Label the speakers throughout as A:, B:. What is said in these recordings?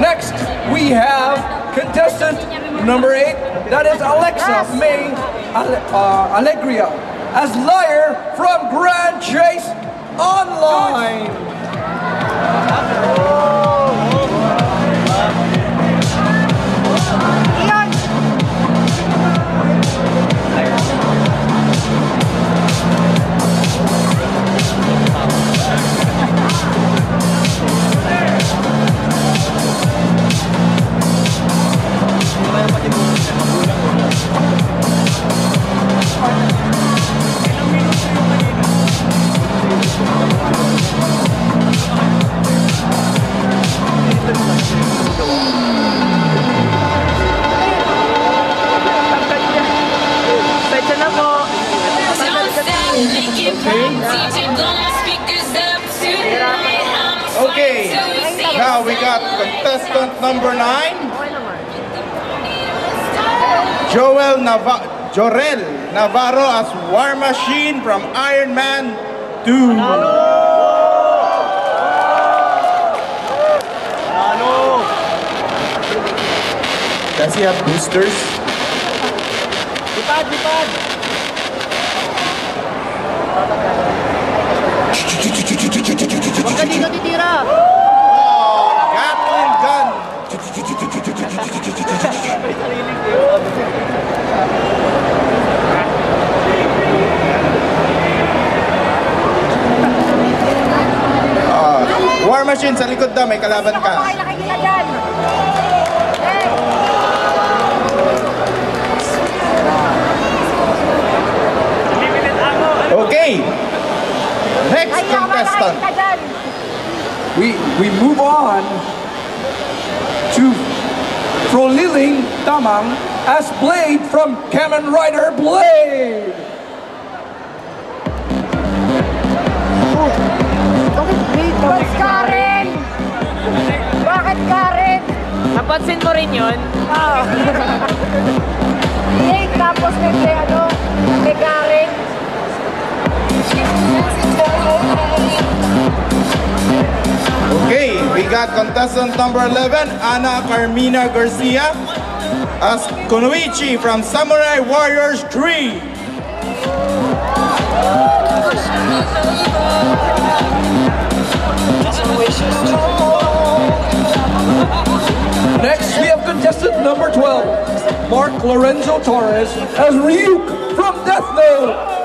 A: Next, we have contestant number eight. That is Alexa May Ale- uh, Alegria as Lire from Grand Chase Online.
B: Okay, now we got contestant number nine, Joel Nava Jorel Navarro as War Machine from Iron Man 2. Does he have boosters?
C: Lipad, lipad. Huwag ka dito titira.
B: Oh, Gatling gun! Ah, War Machine, sa likod daw, may kalaban ka.
A: We, we move on to Froliling Tamang as Blade from Kamen Rider Blade.
D: Bakit Karen? Bakit Karen?
C: Napansin mo rin yun?
D: Oo. Jake, tapos may may ano, may
B: got contestant number 11, Ana Carmina Garcia as Kunoichi from Samurai Warriors 3.
A: Next, we have contestant number 12, Mark Lorenzo Torres as Ryuk from Death Note.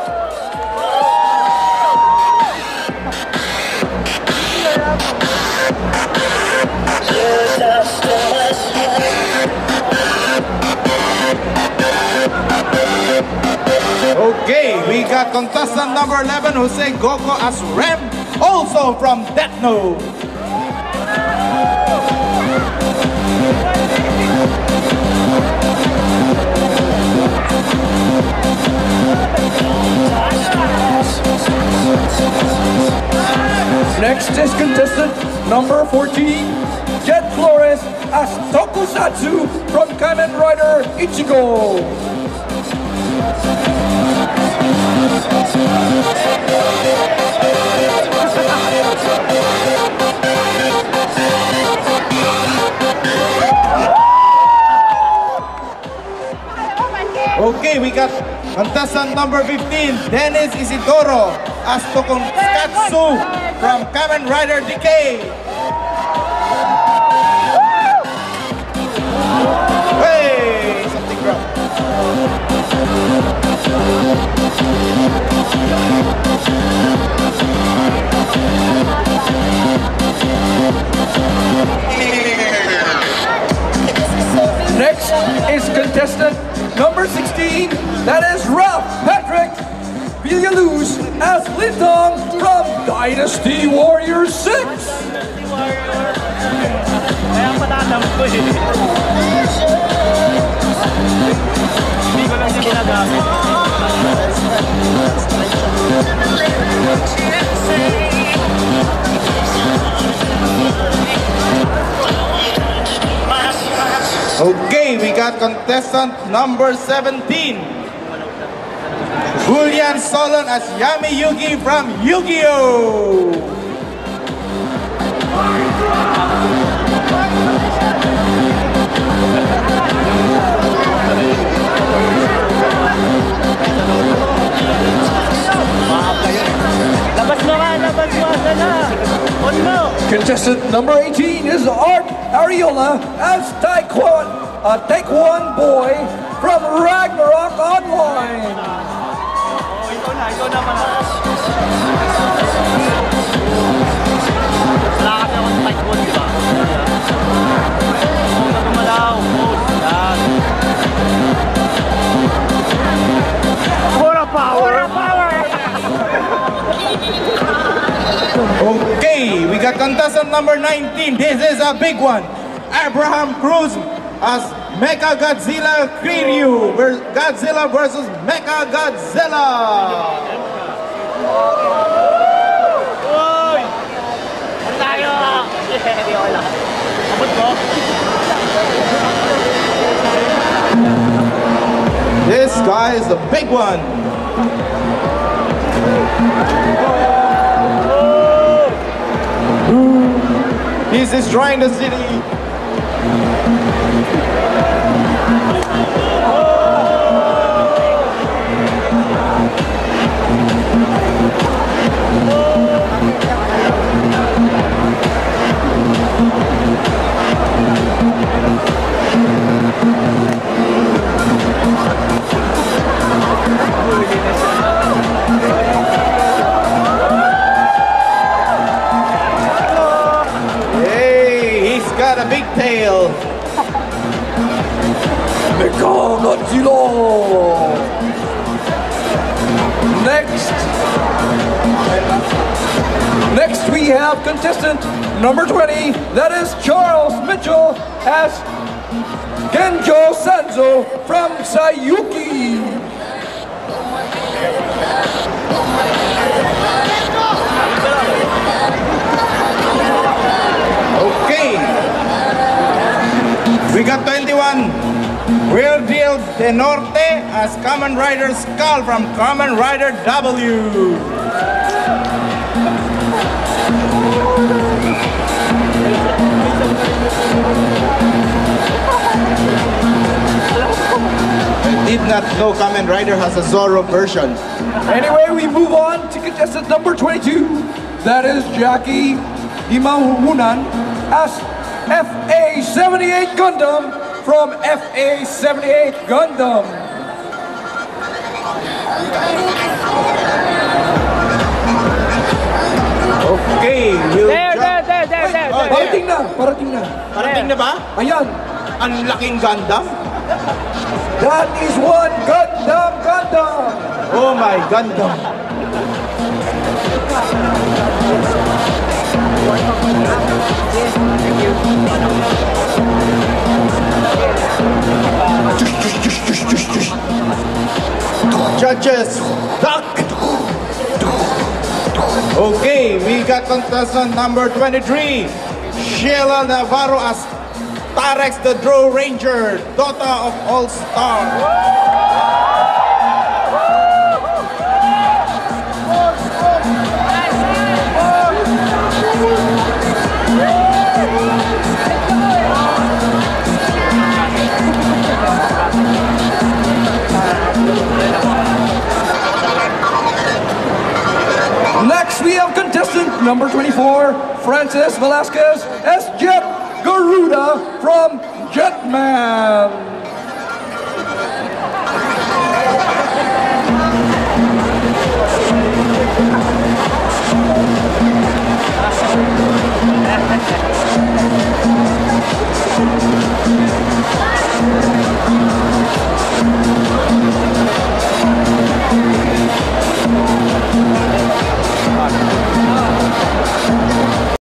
B: Contestant number 11, Jose Goko as Rem, also from Death Note.
A: Next is contestant number 14, Jet Flores as Tokusatsu from Kamen Rider Ichigo.
B: Okay, we got contestant number 15, Dennis Isidoro as Tokunkatsu from Kamen Rider Decade. Hey, something dropped.
C: Lang siya ginagamit.
B: Okay, we got contestant number 17. Julian Solon as Yami Yugi from Yu-Gi-Oh!
A: Contestant number 18 is Art Ariola as Taekwon, a Taekwon boy from
B: contestant number 19. This is a big one. Abraham Cruz as Mecha Godzilla ver- Godzilla versus Mecha Godzilla. This guy is the big one. He's destroying the city.
A: Mechagodzilla! Next. Next we have contestant number 20, that is Charles Mitchell as Genjo Sanzo from
B: Saiyuki. De Norte as Kamen Rider Skull from Kamen Rider W. did not know Kamen Rider has a Zoro version.
A: Anyway, we move on to contestant number 22. That is Jackie Imahunan as FA-78 Gundam from FA-78 Gundam.
B: Okay, we'll
C: There, there, there, there, there,
B: Oh,
C: there.
A: Parating na, parating na.
B: Parating na ba?
A: Ayan,
B: Ang laking Gundam?
A: that is one Gundam Gundam.
B: Oh my Gundam. Okay, we got contestant number 23, Sheila Navarro as Tarex the Drow Ranger, DotA All Star.
A: Contestant number 24, Francis Velasquez S. Jet Garuda from Jetman.